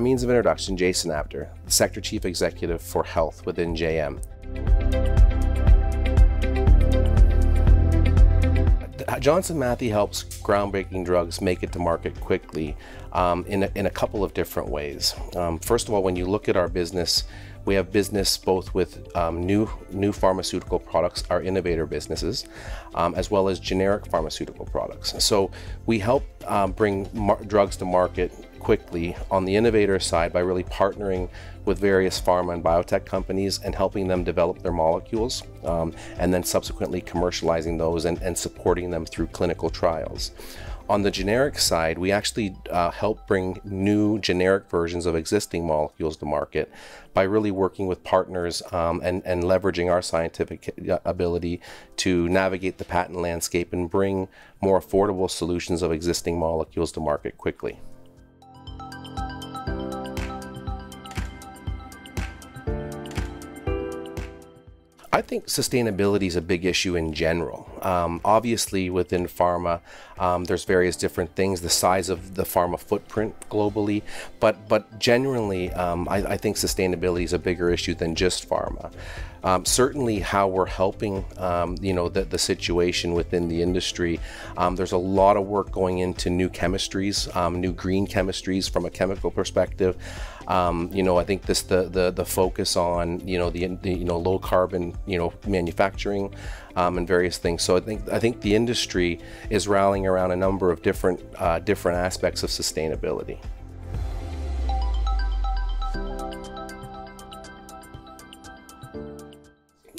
By means of introduction, Jason Apter, the Sector Chief Executive for Health within JM. Johnson Matthey helps groundbreaking drugs make it to market quickly um, in, a, in a couple of different ways. Um, first of all, when you look at our business, we have business both with um, new new pharmaceutical products, our innovator businesses, um, as well as generic pharmaceutical products. So we help um, bring drugs to market quickly on the innovator side by really partnering with various pharma and biotech companies and helping them develop their molecules um, and then subsequently commercializing those and, and supporting them through clinical trials. On the generic side, we actually uh, help bring new generic versions of existing molecules to market by really working with partners um, and, and leveraging our scientific uh, ability to navigate the patent landscape and bring more affordable solutions of existing molecules to market quickly. I think sustainability is a big issue in general. Um, obviously, within pharma, um, there's various different things, the size of the pharma footprint globally, but but generally, um, I, I, think sustainability is a bigger issue than just pharma. Um, certainly, how we're helping, um, you know, the, the situation within the industry. Um, there's a lot of work going into new chemistries, new green chemistries from a chemical perspective. You know, I think this the, the the focus on you know the, the you know low carbon you know manufacturing and various things. So I think I think the industry is rallying around a number of different uh, different aspects of sustainability.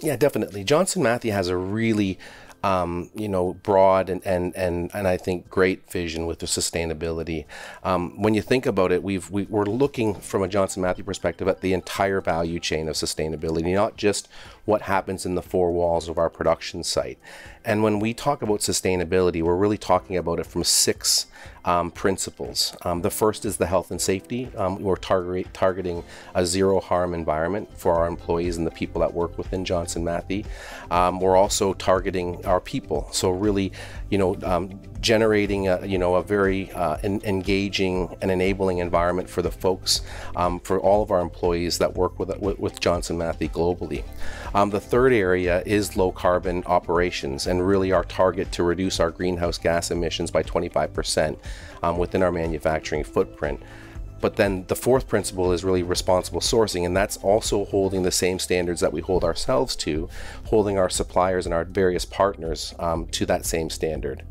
Yeah, definitely. Johnson Matthey has a really um, you know, broad and, and, and, and I think great vision with the sustainability. Um, when you think about it, we've, we, we're looking from a Johnson Matthey perspective at the entire value chain of sustainability, not just what happens in the four walls of our production site. And when we talk about sustainability, we're really talking about it from six um, principles. Um, the first is the health and safety. Um, we're target, targeting a zero harm environment for our employees and the people that work within Johnson Matthey. Um, we're also targeting our people. So really, you know, um, generating a, you know a very uh, engaging and enabling environment for the folks, um, for all of our employees that work with with Johnson Matthey globally. Um, the third area is low carbon operations and really our target to reduce our greenhouse gas emissions by 25% um, within our manufacturing footprint. But then the fourth principle is really responsible sourcing, and that's also holding the same standards that we hold ourselves to, holding our suppliers and our various partners um, to that same standard.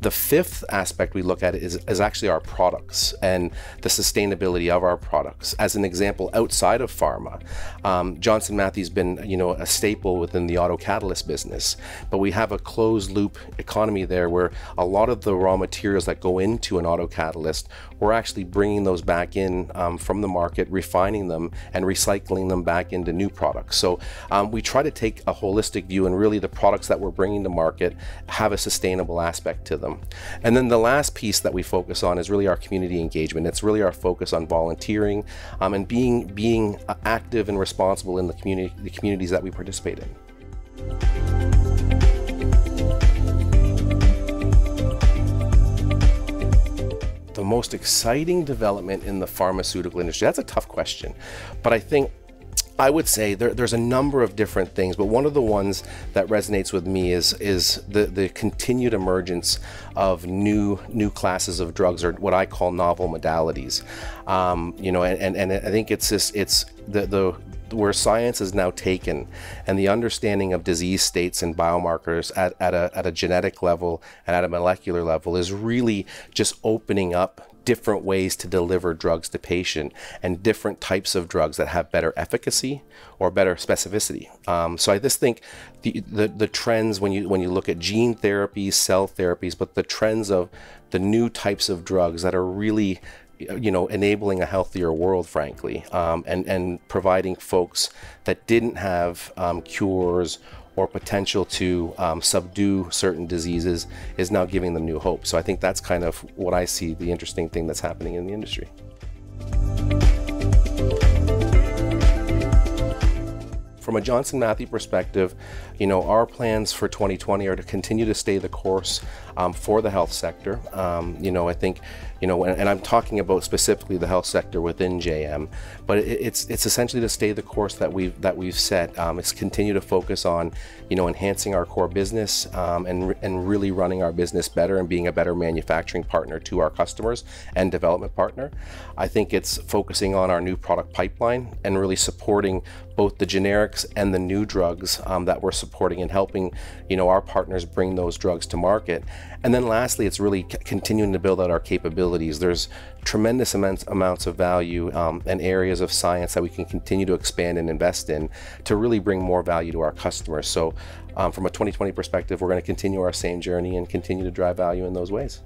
The fifth aspect we look at is, is actually our products and the sustainability of our products. As an example, outside of pharma, um, Johnson Matthey's been you know a staple within the auto catalyst business, but we have a closed loop economy there where a lot of the raw materials that go into an auto catalyst, we're actually bringing those back in um, from the market, refining them, and recycling them back into new products. So um, we try to take a holistic view, and really the products that we're bringing to market have a sustainable aspect to them them. And then the last piece that we focus on is really our community engagement. It's really our focus on volunteering um, and being being uh, active and responsible in the community, the communities that we participate in. The most exciting development in the pharmaceutical industry? That's a tough question, but I think I would say there, there's a number of different things, but one of the ones that resonates with me is is the, the continued emergence of new new classes of drugs, or what I call novel modalities. Um, you know, and, and, I think it's this it's the the where science is now taken and the understanding of disease states and biomarkers at, at, a, at a genetic level and at a molecular level is really just opening up different ways to deliver drugs to patient and different types of drugs that have better efficacy or better specificity. Um, so I just think the, the, the trends when you when you look at gene therapies, cell therapies, but the trends of the new types of drugs that are really you know enabling a healthier world frankly um, and and providing folks that didn't have um, cures or potential to um, subdue certain diseases is now giving them new hope. So I think that's kind of what I see the interesting thing that's happening in the industry. From a Johnson Matthey perspective, you know, our plans for 2020 are to continue to stay the course um, for the health sector. Um, you know, I think, you know, and, and, I'm talking about specifically the health sector within JM, but it, it's it's essentially to stay the course that we've that we've set. Um, it's continue to focus on, you know, enhancing our core business um, and and really running our business better and being a better manufacturing partner to our customers and development partner. I think it's focusing on our new product pipeline and really supporting both the generics and the new drugs um, that we're supporting and helping, you know, our partners bring those drugs to market. And then lastly, it's really continuing to build out our capabilities. There's tremendous amounts, amounts of value um, and areas of science that we can continue to expand and invest in to really bring more value to our customers. So um, from a 2020 perspective, we're going to continue our same journey and continue to drive value in those ways.